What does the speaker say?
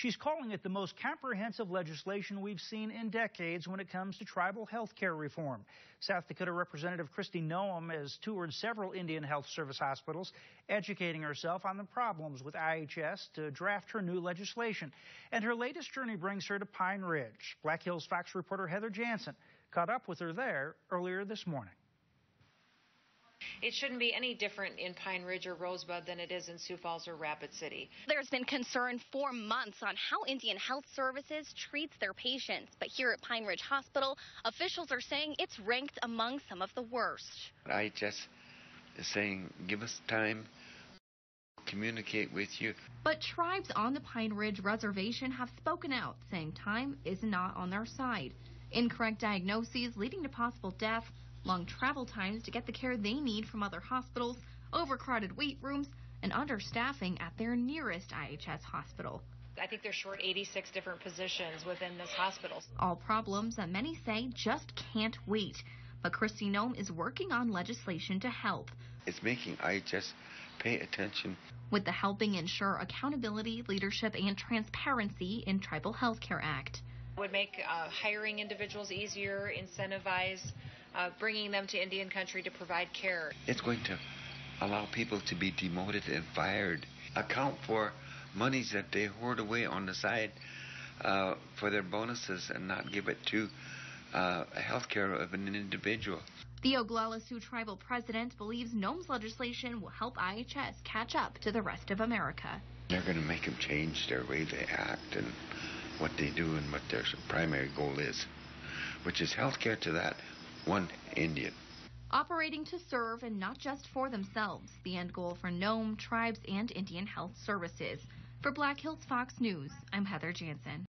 She's calling it the most comprehensive legislation we've seen in decades when it comes to tribal health care reform. South Dakota Representative Kristi Noem has toured several Indian Health Service hospitals, educating herself on the problems with IHS to draft her new legislation. And her latest journey brings her to Pine Ridge. Black Hills Fox reporter Heather Jansen caught up with her there earlier this morning. It shouldn't be any different in Pine Ridge or Rosebud than it is in Sioux Falls or Rapid City. There's been concern for months on how Indian Health Services treats their patients, but here at Pine Ridge Hospital, officials are saying it's ranked among some of the worst. IHS is saying, give us time, communicate with you. But tribes on the Pine Ridge Reservation have spoken out, saying time is not on their side. Incorrect diagnoses leading to possible death long travel times to get the care they need from other hospitals, overcrowded wait rooms, and understaffing at their nearest IHS hospital. I think they're short 86 different positions within this hospital. All problems that many say just can't wait. But Kristi Noem is working on legislation to help. It's making IHS pay attention. With the Helping Ensure Accountability, Leadership, and Transparency in Tribal Healthcare Act. It would make uh, hiring individuals easier, incentivize uh, bringing them to Indian country to provide care. It's going to allow people to be demoted and fired, account for monies that they hoard away on the side uh, for their bonuses and not give it to uh, health care of an individual. The Oglala Sioux tribal president believes Noem's legislation will help IHS catch up to the rest of America. They're going to make them change their way they act and what they do and what their primary goal is, which is health care to that one Indian. Operating to serve and not just for themselves, the end goal for Noem, tribes, and Indian Health Services. For Black Hills Fox News, I'm Heather Jansen.